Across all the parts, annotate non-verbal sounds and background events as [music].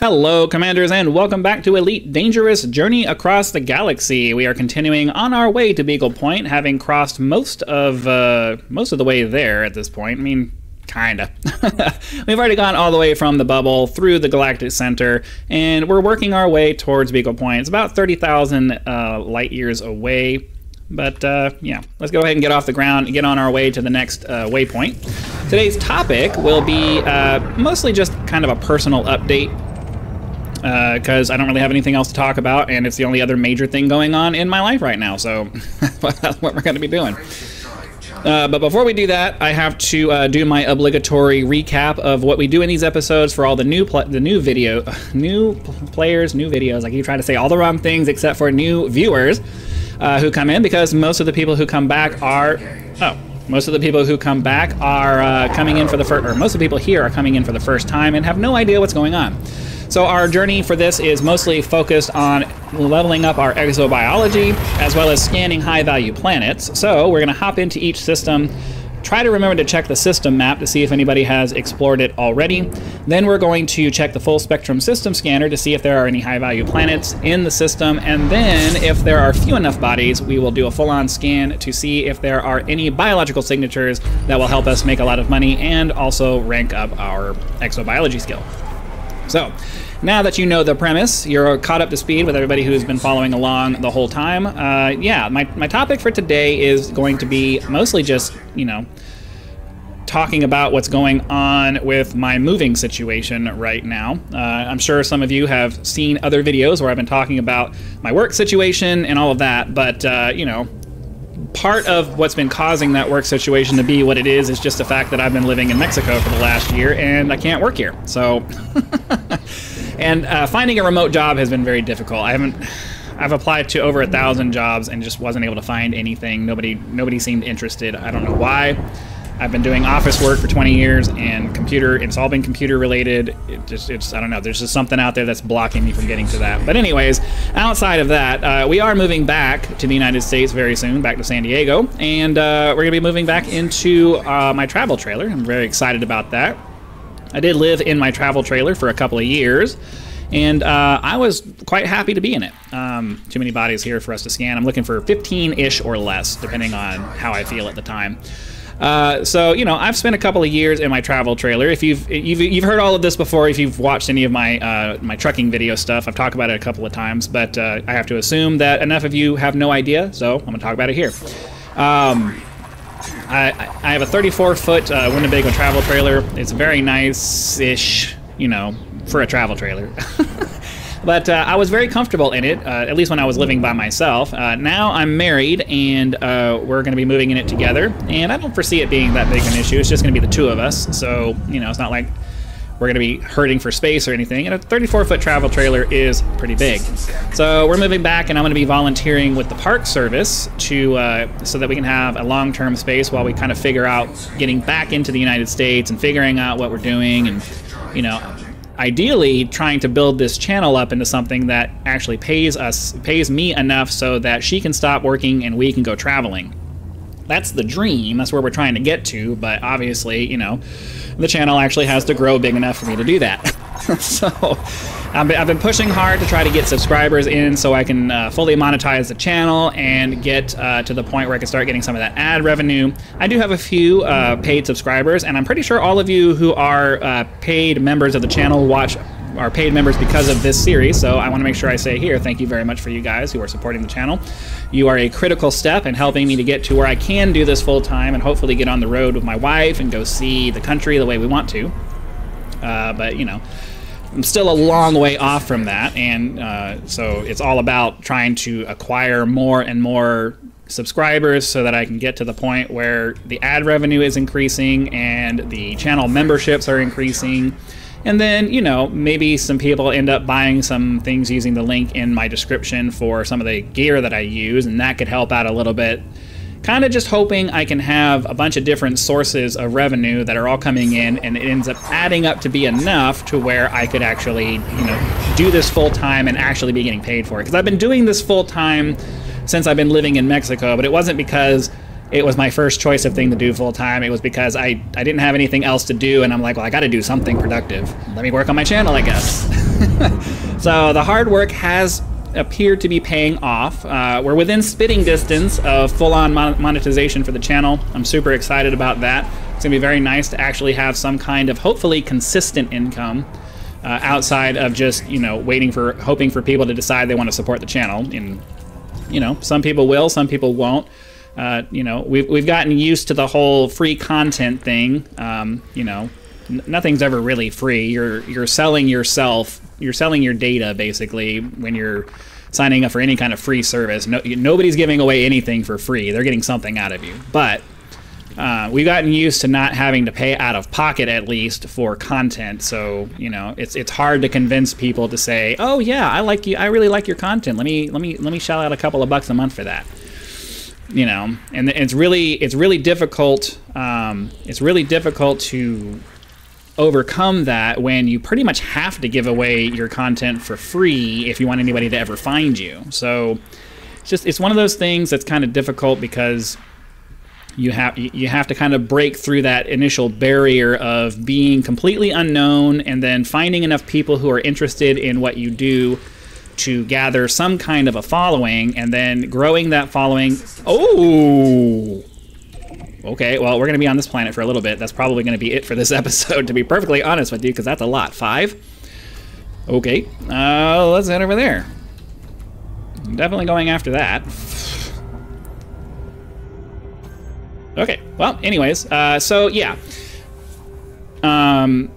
Hello, Commanders, and welcome back to Elite Dangerous Journey Across the Galaxy. We are continuing on our way to Beagle Point, having crossed most of uh, most of the way there at this point. I mean, kinda. [laughs] We've already gone all the way from the bubble through the Galactic Center, and we're working our way towards Beagle Point. It's about 30,000 uh, light years away. But uh, yeah, let's go ahead and get off the ground and get on our way to the next uh, waypoint. Today's topic will be uh, mostly just kind of a personal update because uh, I don't really have anything else to talk about, and it's the only other major thing going on in my life right now. So that's [laughs] what we're going to be doing. Uh, but before we do that, I have to uh, do my obligatory recap of what we do in these episodes for all the new the new video, [laughs] new players, new videos. I keep trying to say all the wrong things except for new viewers uh, who come in because most of the people who come back are oh most of the people who come back are uh, coming in for the first or most of the people here are coming in for the first time and have no idea what's going on. So our journey for this is mostly focused on leveling up our exobiology as well as scanning high value planets. So we're going to hop into each system try to remember to check the system map to see if anybody has explored it already. Then we're going to check the full spectrum system scanner to see if there are any high value planets in the system. And then if there are few enough bodies, we will do a full on scan to see if there are any biological signatures that will help us make a lot of money and also rank up our exobiology skill. So, now that you know the premise, you're caught up to speed with everybody who's been following along the whole time. Uh, yeah, my, my topic for today is going to be mostly just, you know, talking about what's going on with my moving situation right now. Uh, I'm sure some of you have seen other videos where I've been talking about my work situation and all of that, but, uh, you know, part of what's been causing that work situation to be what it is is just the fact that I've been living in Mexico for the last year and I can't work here. So, [laughs] and uh, finding a remote job has been very difficult. I haven't. I've applied to over a thousand jobs and just wasn't able to find anything. Nobody, nobody seemed interested. I don't know why. I've been doing office work for 20 years and computer, it's all been computer related. It just, it's, I don't know, there's just something out there that's blocking me from getting to that. But, anyways, outside of that, uh, we are moving back to the United States very soon, back to San Diego, and uh, we're to be moving back into uh, my travel trailer. I'm very excited about that. I did live in my travel trailer for a couple of years and uh, I was quite happy to be in it. Um, too many bodies here for us to scan. I'm looking for 15-ish or less, depending on how I feel at the time. Uh, so you know, I've spent a couple of years in my travel trailer. If you've you've, you've heard all of this before, if you've watched any of my uh, my trucking video stuff, I've talked about it a couple of times. But uh, I have to assume that enough of you have no idea, so I'm gonna talk about it here. Um, I, I have a 34 foot uh, Winnebago travel trailer. It's very nice-ish, you know, for a travel trailer. [laughs] But uh, I was very comfortable in it, uh, at least when I was living by myself. Uh, now I'm married, and uh, we're going to be moving in it together. And I don't foresee it being that big an issue. It's just going to be the two of us. So, you know, it's not like we're going to be hurting for space or anything. And a 34 foot travel trailer is pretty big. So we're moving back, and I'm going to be volunteering with the Park Service to uh, so that we can have a long term space while we kind of figure out getting back into the United States and figuring out what we're doing and, you know, ideally trying to build this channel up into something that actually pays us pays me enough so that she can stop working and we can go traveling that's the dream that's where we're trying to get to but obviously you know the channel actually has to grow big enough for me to do that [laughs] so I've been pushing hard to try to get subscribers in so I can uh, fully monetize the channel and get uh, to the point where I can start getting some of that ad revenue. I do have a few uh, paid subscribers, and I'm pretty sure all of you who are uh, paid members of the channel watch are paid members because of this series. So I want to make sure I say here, thank you very much for you guys who are supporting the channel. You are a critical step in helping me to get to where I can do this full time and hopefully get on the road with my wife and go see the country the way we want to. Uh, but you know, I'm still a long way off from that, and uh, so it's all about trying to acquire more and more subscribers so that I can get to the point where the ad revenue is increasing and the channel memberships are increasing. And then, you know, maybe some people end up buying some things using the link in my description for some of the gear that I use, and that could help out a little bit kind of just hoping I can have a bunch of different sources of revenue that are all coming in and it ends up adding up to be enough to where I could actually, you know, do this full time and actually be getting paid for it. Because I've been doing this full time since I've been living in Mexico, but it wasn't because it was my first choice of thing to do full time. It was because I, I didn't have anything else to do, and I'm like, well, I got to do something productive. Let me work on my channel, I guess. [laughs] so the hard work has appeared to be paying off. Uh, we're within spitting distance of full on mon monetization for the channel. I'm super excited about that. It's going to be very nice to actually have some kind of hopefully consistent income. Uh, outside of just you know waiting for hoping for people to decide they want to support the channel and you know some people will some people won't uh, you know, we've, we've gotten used to the whole free content thing. Um, you know, nothing's ever really free. You're you're selling yourself. You're selling your data basically when you're signing up for any kind of free service. No, nobody's giving away anything for free. They're getting something out of you. But uh, we've gotten used to not having to pay out of pocket at least for content. So you know, it's it's hard to convince people to say, "Oh yeah, I like you. I really like your content. Let me let me let me shell out a couple of bucks a month for that." You know, and it's really it's really difficult. Um, it's really difficult to overcome that when you pretty much have to give away your content for free if you want anybody to ever find you. So it's just it's one of those things that's kind of difficult because you have you have to kind of break through that initial barrier of being completely unknown and then finding enough people who are interested in what you do to gather some kind of a following and then growing that following. Oh! Okay, well, we're going to be on this planet for a little bit. That's probably going to be it for this [laughs] episode, to be perfectly honest with you, because that's a lot. Five? Okay, uh, let's head over there. Definitely going after that. Okay, well, anyways, uh, so yeah. Um,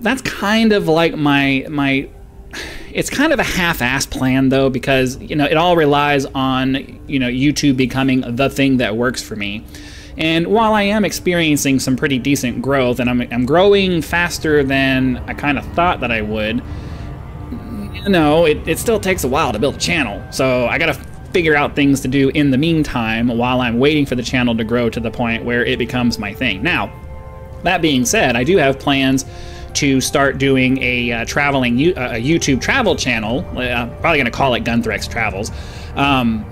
that's kind of like my my it's kind of a half-ass plan though because you know it all relies on you know YouTube becoming the thing that works for me. And while I am experiencing some pretty decent growth and I'm, I'm growing faster than I kind of thought that I would, you know, it, it still takes a while to build a channel. So I gotta figure out things to do in the meantime while I'm waiting for the channel to grow to the point where it becomes my thing. Now, that being said, I do have plans to start doing a uh, traveling uh, a YouTube travel channel. Uh, probably going to call it Gunthrek's Travels. Um,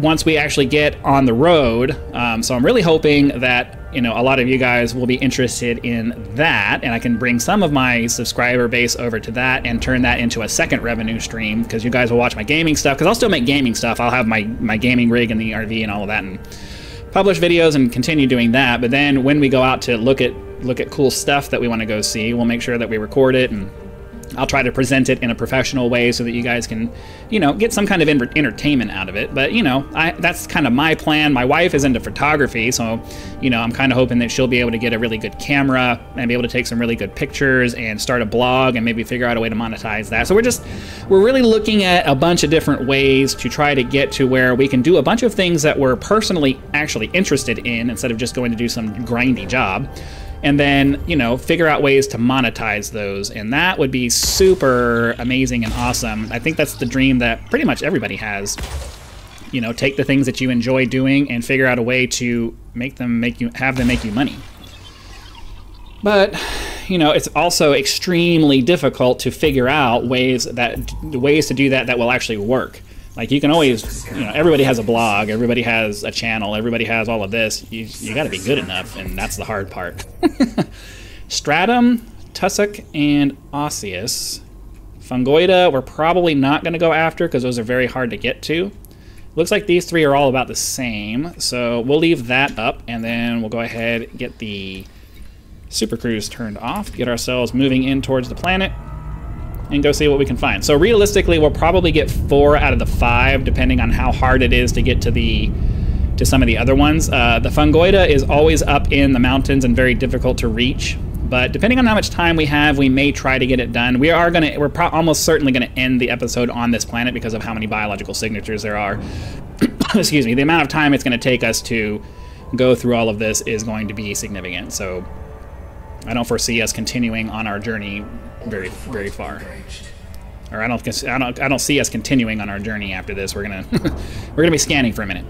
once we actually get on the road, um, so I'm really hoping that you know a lot of you guys will be interested in that, and I can bring some of my subscriber base over to that and turn that into a second revenue stream because you guys will watch my gaming stuff. Because I'll still make gaming stuff. I'll have my my gaming rig and the RV and all of that, and publish videos and continue doing that. But then when we go out to look at look at cool stuff that we want to go see, we'll make sure that we record it and I'll try to present it in a professional way so that you guys can, you know, get some kind of entertainment out of it. But you know, I, that's kind of my plan. My wife is into photography, so you know, I'm kind of hoping that she'll be able to get a really good camera and be able to take some really good pictures and start a blog and maybe figure out a way to monetize that. So we're just we're really looking at a bunch of different ways to try to get to where we can do a bunch of things that we're personally actually interested in instead of just going to do some grindy job and then you know figure out ways to monetize those. And that would be super amazing and awesome. I think that's the dream that pretty much everybody has. You know take the things that you enjoy doing and figure out a way to make them make you have them make you money. But you know it's also extremely difficult to figure out ways that ways to do that that will actually work like you can always, you know, everybody has a blog, everybody has a channel, everybody has all of this. You, you got to be good enough, and that's the hard part. [laughs] Stratum, Tussock, and Osseous. Fungoida, we're probably not going to go after because those are very hard to get to. Looks like these three are all about the same, so we'll leave that up, and then we'll go ahead and get the Super Cruise turned off, get ourselves moving in towards the planet and go see what we can find. So realistically, we'll probably get four out of the five, depending on how hard it is to get to the to some of the other ones. Uh, the Fungoida is always up in the mountains and very difficult to reach. But depending on how much time we have, we may try to get it done. We are gonna, we're almost certainly gonna end the episode on this planet because of how many biological signatures there are. [coughs] Excuse me. The amount of time it's gonna take us to go through all of this is going to be significant. So I don't foresee us continuing on our journey very very far. Or I don't I don't I don't see us continuing on our journey after this. We're gonna [laughs] we're gonna be scanning for a minute.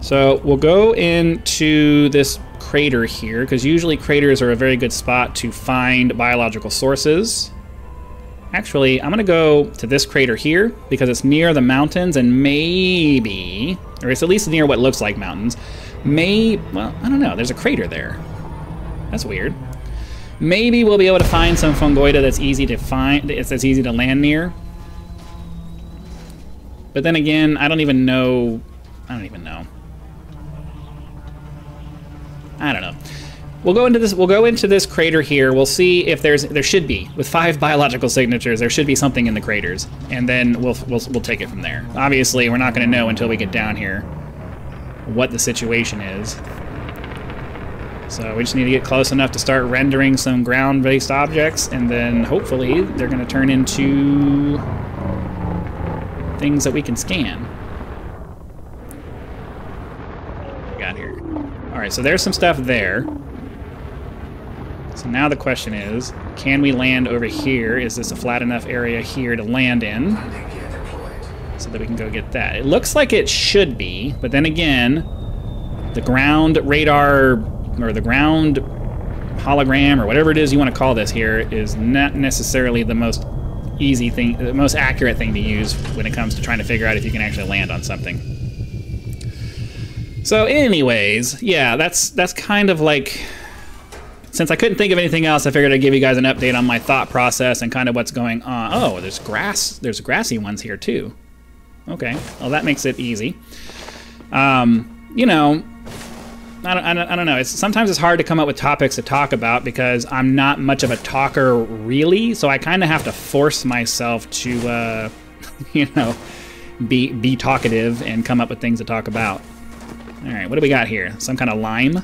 So we'll go into this crater here because usually craters are a very good spot to find biological sources. Actually, I'm going to go to this crater here because it's near the mountains and maybe, or it's at least near what looks like mountains. May, well, I don't know. There's a crater there. That's weird. Maybe we'll be able to find some fungoida that's easy to find, it's that's easy to land near. But then again, I don't even know, I don't even know. I don't know. We'll go into this. We'll go into this crater here. We'll see if there's there should be with five [laughs] biological signatures. There should be something in the craters, and then we'll we'll we'll take it from there. Obviously, we're not going to know until we get down here what the situation is. So we just need to get close enough to start rendering some ground-based objects, and then hopefully they're going to turn into things that we can scan. Got here. All right, so there's some stuff there. So now the question is, can we land over here? Is this a flat enough area here to land in? So that we can go get that. It looks like it should be, but then again, the ground radar, or the ground hologram, or whatever it is you want to call this here, is not necessarily the most easy thing, the most accurate thing to use when it comes to trying to figure out if you can actually land on something. So anyways, yeah, that's that's kind of like since I couldn't think of anything else, I figured I'd give you guys an update on my thought process and kind of what's going on. Oh, there's grass. There's grassy ones here too. Okay, well that makes it easy. Um, you know, I don't, I don't, I don't know. It's sometimes it's hard to come up with topics to talk about because I'm not much of a talker really. So I kind of have to force myself to, uh, [laughs] you know, be be talkative and come up with things to talk about. All right, what do we got here? Some kind of lime.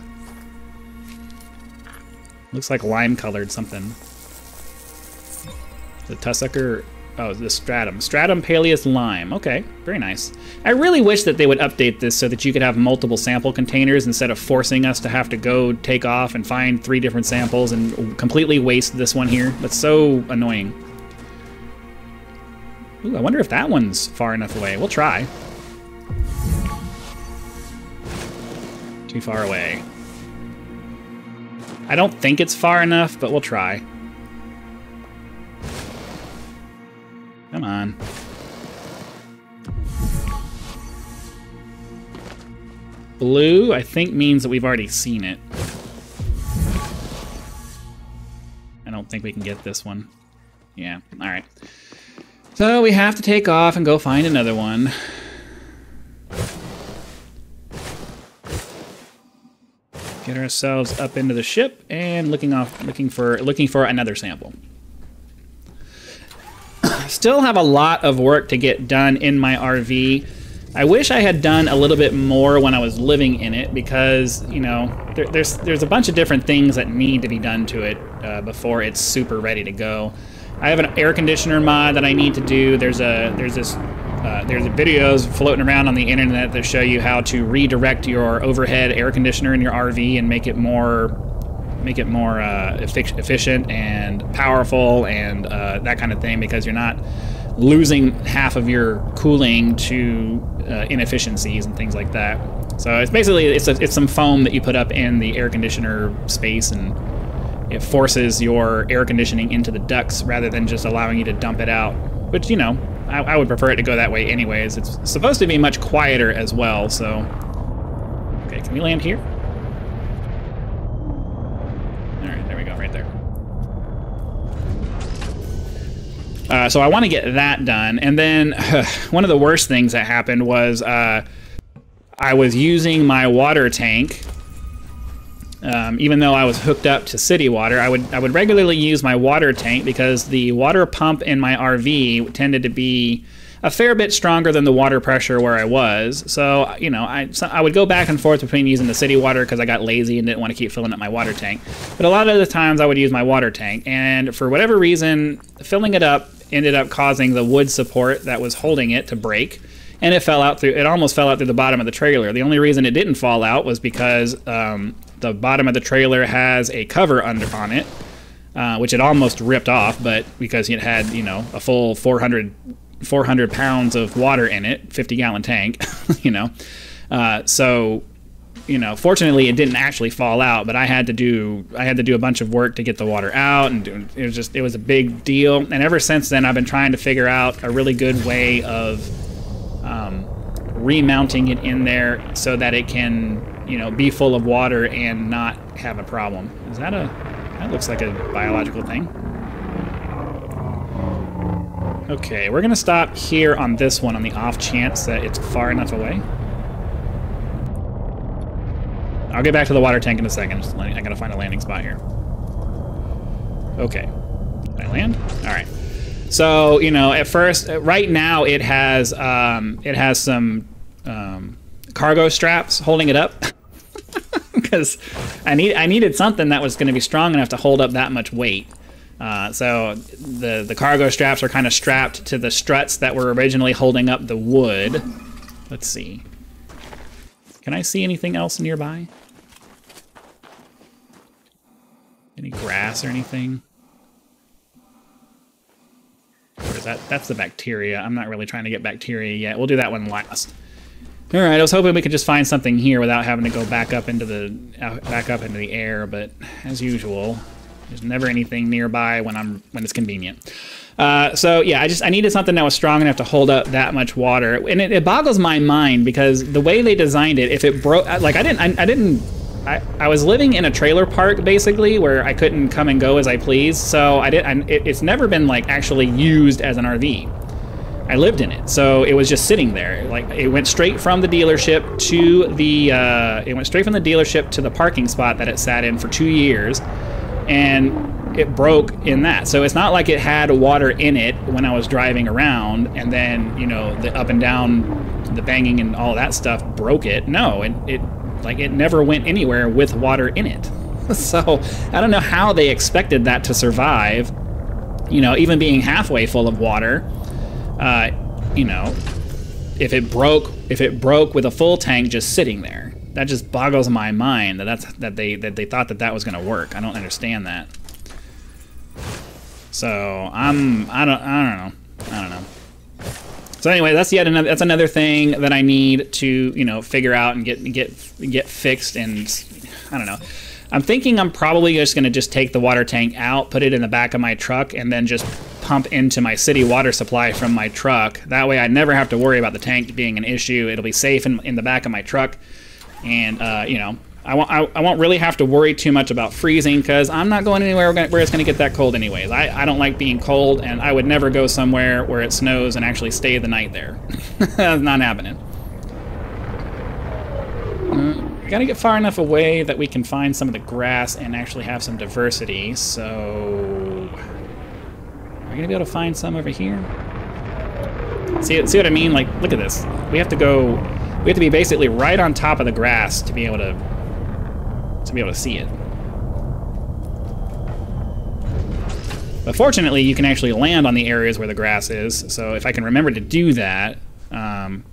Looks like lime-colored something. The tussocker... Oh, the stratum. Stratum Paleas lime. Okay, very nice. I really wish that they would update this so that you could have multiple sample containers instead of forcing us to have to go take off and find three different samples and completely waste this one here. That's so annoying. Ooh, I wonder if that one's far enough away. We'll try. Too far away. I don't think it's far enough, but we'll try. Come on. Blue, I think, means that we've already seen it. I don't think we can get this one. Yeah, alright. So we have to take off and go find another one. Get ourselves up into the ship and looking off looking for looking for another sample. Still have a lot of work to get done in my RV. I wish I had done a little bit more when I was living in it because, you know, there, there's there's a bunch of different things that need to be done to it uh, before it's super ready to go. I have an air conditioner mod that I need to do. There's a there's this uh, there's videos floating around on the internet that show you how to redirect your overhead air conditioner in your RV and make it more make it more uh, efficient and powerful and uh, that kind of thing because you're not losing half of your cooling to uh, inefficiencies and things like that. So it's basically it's a, it's some foam that you put up in the air conditioner space and it forces your air conditioning into the ducts rather than just allowing you to dump it out. Which you know I, I would prefer it to go that way anyways. It's supposed to be much quieter as well, so... Okay, can we land here? Alright, there we go, right there. Uh, so I want to get that done, and then [sighs] one of the worst things that happened was uh, I was using my water tank um, even though I was hooked up to city water, I would I would regularly use my water tank because the water pump in my RV tended to be a fair bit stronger than the water pressure where I was. So you know, I so I would go back and forth between using the city water because I got lazy and didn't want to keep filling up my water tank. But a lot of the times I would use my water tank, and for whatever reason, filling it up ended up causing the wood support that was holding it to break and it fell out through it almost fell out through the bottom of the trailer. The only reason it didn't fall out was because um, the bottom of the trailer has a cover under on it, uh, which it almost ripped off, but because it had you know a full 400 400 pounds of water in it, 50 gallon tank, [laughs] you know, uh, so you know, fortunately it didn't actually fall out, but I had to do I had to do a bunch of work to get the water out, and do, it was just it was a big deal. And ever since then, I've been trying to figure out a really good way of um, remounting it in there so that it can you know, be full of water and not have a problem. Is that a... That looks like a biological thing. Okay, we're to stop here on this one on the off chance that it's far enough away. I'll get back to the water tank in a second. I gotta find a landing spot here. Okay. I land? Alright. So, you know, at first, right now it has, um, it has some um, cargo straps holding it up. [laughs] Because I, need, I needed something that was going to be strong enough to hold up that much weight. Uh, so the, the cargo straps are kind of strapped to the struts that were originally holding up the wood. Let's see. Can I see anything else nearby? Any grass or anything? Or is that that's the bacteria? I'm not really trying to get bacteria yet. We'll do that one last. All right, I was hoping we could just find something here without having to go back up into the back up into the air, but as usual, there's never anything nearby when I'm when it's convenient. Uh, so yeah, I just I needed something that was strong enough to hold up that much water, and it, it boggles my mind because the way they designed it, if it broke, like I didn't I, I didn't I, I was living in a trailer park basically where I couldn't come and go as I please. So I did. I, it, it's never been like actually used as an RV. I lived in it, so it was just sitting there. Like it went straight from the dealership to the. Uh, it went straight from the dealership to the parking spot that it sat in for two years, and it broke in that. So it's not like it had water in it when I was driving around, and then you know the up and down, the banging and all that stuff broke it. No, it, it like it never went anywhere with water in it. [laughs] so I don't know how they expected that to survive. You know, even being halfway full of water. Uh, you know, if it broke, if it broke with a full tank just sitting there, that just boggles my mind that that's that they that they thought that that was going to work. I don't understand that. So I'm I don't I don't know I don't know. So anyway, that's yet another that's another thing that I need to you know figure out and get get get fixed. And I don't know. I'm thinking I'm probably just going to just take the water tank out, put it in the back of my truck, and then just pump into my city water supply from my truck. That way, I never have to worry about the tank being an issue. It'll be safe in, in the back of my truck, and uh, you know I won't, I, I, won't really have to worry too much about freezing because I'm not going anywhere where it's going to get that cold anyways. I, I don't like being cold, and I would never go somewhere where it snows and actually stay the night there. [laughs] That's not happening. Uh, gotta get far enough away that we can find some of the grass and actually have some diversity, so... Are we gonna be able to find some over here? See, see what I mean? Like, look at this. We have to go... We have to be basically right on top of the grass to be able to to be able to see it. But fortunately, you can actually land on the areas where the grass is, so if I can remember to do that, um,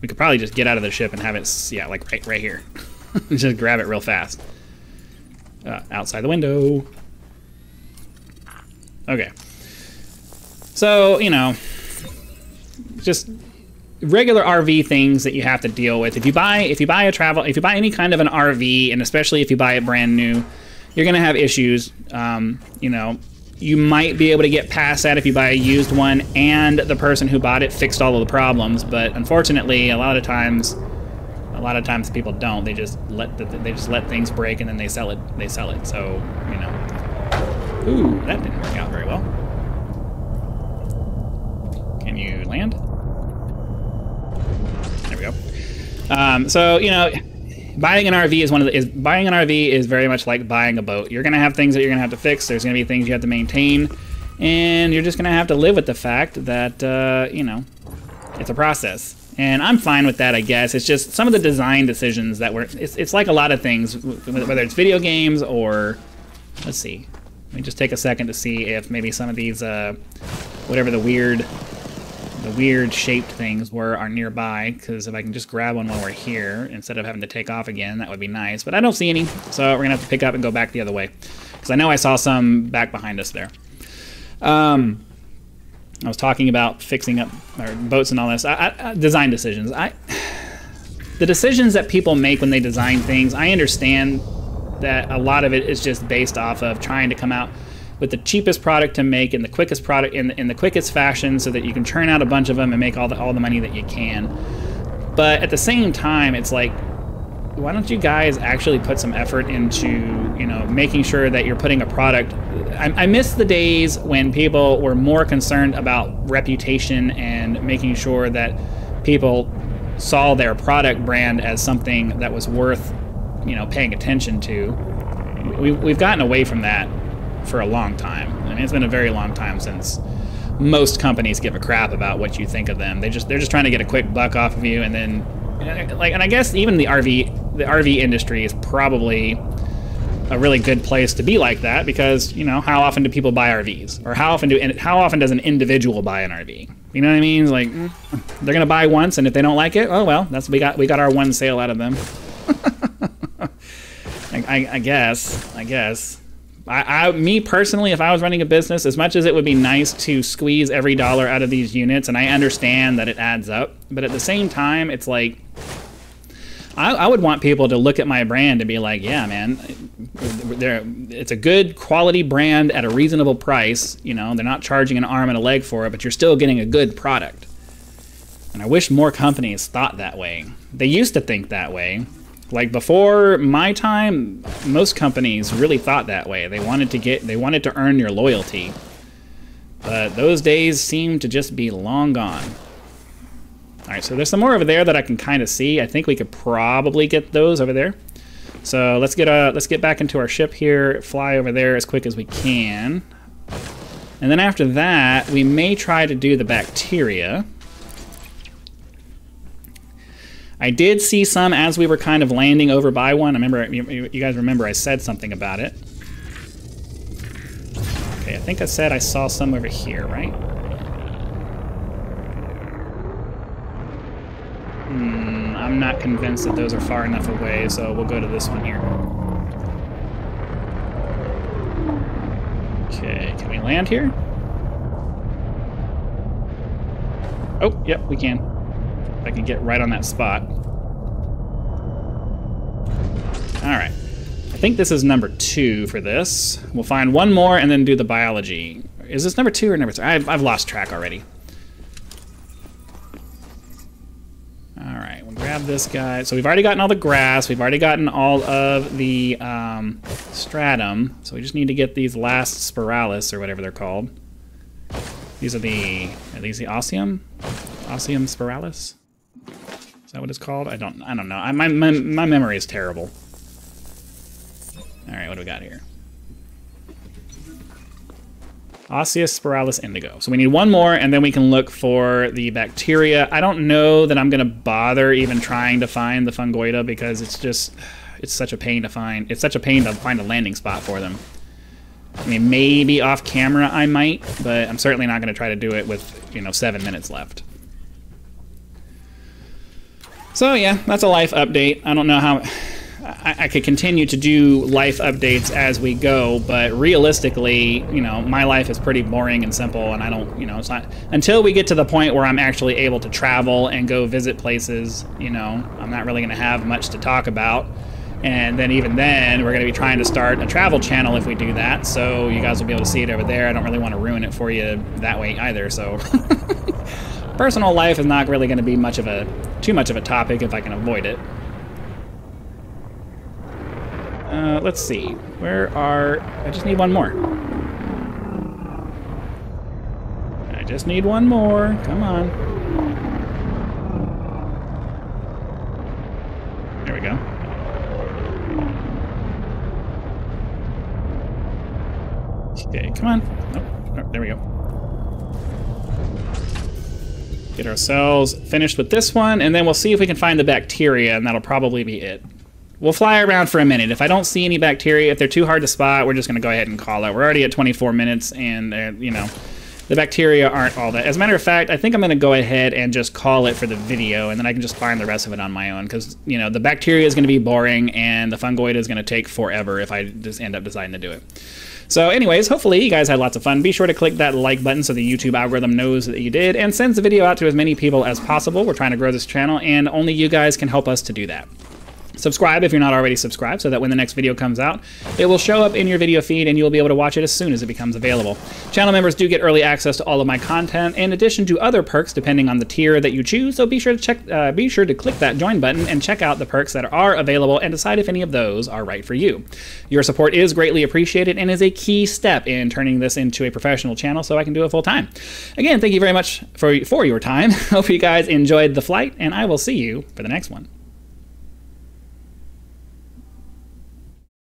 we could probably just get out of the ship and have it, yeah, like right, right here. [laughs] just grab it real fast. Uh, outside the window. Okay. So, you know, just regular RV things that you have to deal with. If you buy if you buy a travel if you buy any kind of an RV, and especially if you buy it brand new, you're gonna have issues. Um, you know, you might be able to get past that if you buy a used one, and the person who bought it fixed all of the problems. But unfortunately, a lot of times, a lot of times people don't. They just let the, they just let things break and then they sell it. They sell it. So you know, ooh, that didn't work out very well. Can you land? Um, so you know, buying an RV is one of the is buying an RV is very much like buying a boat. You're gonna have things that you're gonna have to fix. There's gonna be things you have to maintain, and you're just gonna have to live with the fact that uh, you know it's a process. And I'm fine with that, I guess. It's just some of the design decisions that were. It's, it's like a lot of things, whether it's video games or let's see. Let me just take a second to see if maybe some of these, uh, whatever the weird the weird shaped things were are nearby, because if I can just grab one while we're here, instead of having to take off again, that would be nice. But I don't see any, so we're going to have to pick up and go back the other way. Because I know I saw some back behind us there. Um, I was talking about fixing up our boats and all this. I, I, design decisions. I, [sighs] the decisions that people make when they design things, I understand that a lot of it is just based off of trying to come out with the cheapest product to make in the quickest product in, in the quickest fashion so that you can churn out a bunch of them and make all the all the money that you can. But at the same time, it's like why don't you guys actually put some effort into you know making sure that you're putting a product I, miss the days when people were more concerned about reputation and making sure that people saw their product brand as something that was worth you know paying attention to we, we've gotten away from that for a long time I mean it's been a very long time since most companies give a crap about what you think of them they just they're just trying to get a quick buck off of you and then like and I guess even the RV the RV industry is probably a really good place to be like that because you know how often do people buy RVs or how often do how often does an individual buy an RV? You know what I mean? It's like mm, they're gonna buy once, and if they don't like it, oh well, that's we got we got our one sale out of them. [laughs] I, I, I, guess I guess I, I me personally, if I was running a business, as much as it would be nice to squeeze every dollar out of these units, and I understand that it adds up, but at the same time, it's like I, I, would want people to look at my brand and be like, yeah, man, it's a good quality brand at a reasonable price. You know, they're not charging an arm and a leg for it, but you're still getting a good product. And I wish more companies thought that way. They used to think that way. Like before my time, most companies really thought that way. They wanted to get, they wanted to earn your loyalty. But those days seem to just be long gone. All right, so there's some more over there that I can kind of see. I think we could probably get those over there. So let's get uh, let's get back into our ship here, fly over there as quick as we can. And then after that, we may try to do the bacteria. I did see some as we were kind of landing over by one. I remember, you, guys remember I said something about it. Okay, I think I said I saw some over here, right? Hmm, I'm not convinced that those are far enough away, so we'll go to this one here. Okay, can we land here? Oh, yep, we can. I can get right on that spot. Alright. I think this is number two for this. We'll find one more and then do the biology. Is this number two or number three? I've, I've lost track already. All right, we'll grab this guy. So we've already gotten all the grass. We've already gotten all of the um, stratum. So we just need to get these last spiralis or whatever they're called. These are the are these the osmium? Osmium spiralis? Is that what it's called? I don't I don't know. I, my, my my memory is terrible. All right, what do we got here? Osseous spiralis indigo. So we need one more, and then we can look for the bacteria. I don't know that I'm going to bother even trying to find the fungoida because it's just, it's such a pain to find. It's such a pain to find a landing spot for them. I mean, maybe off camera I might, but I'm certainly not going to try to do it with, you know, seven minutes left. So yeah, that's a life update. I don't know how I, I, could continue to do life updates as we go, but realistically, you know, my life is pretty boring and simple, and I don't, you know, it's not until we get to the point where I'm actually able to travel and go visit places. You know, I'm not really going to have much to talk about. And then even then, we're going to be trying to start a travel channel if we do that. So you guys will be able to see it over there. I don't really want to ruin it for you that way either. So [laughs] personal life is not really going to be much of a too much of a topic if I can avoid it. Uh, let's see. Where are... I just need one more. I just need one more. Come on. There we go. Okay, come on. Oh, oh, there we go. Get ourselves finished with this one, and then we'll see if we can find the bacteria, and that'll probably be it. We'll fly around for a minute. If I don't see any bacteria, if they're too hard to spot, we're just going to go ahead and call it. We're already at 24 minutes, and, uh, you know, the bacteria aren't all that. As a matter of fact, I think I'm going to go ahead and just call it for the video, and then I can just find the rest of it on my own, because, you know, the bacteria is going to be boring, and the fungoid is going to take forever if I just end up deciding to do it. So anyways, hopefully you guys had lots of fun. Be sure to click that like button so the YouTube algorithm knows that you did, and sends the video out to as many people as possible. We're trying to grow this channel, and only you guys can help us to do that. Subscribe if you're not already subscribed so that when the next video comes out, it will show up in your video feed and you'll be able to watch it as soon as it becomes available. Channel members do get early access to all of my content in addition to other perks depending on the tier that you choose, so be sure to check uh, be sure to click that join button and check out the perks that are available and decide if any of those are right for you. Your support is greatly appreciated and is a key step in turning this into a professional channel so I can do it full time. Again, thank you very much for, for your time. [laughs] Hope you guys enjoyed the flight and I will see you for the next one.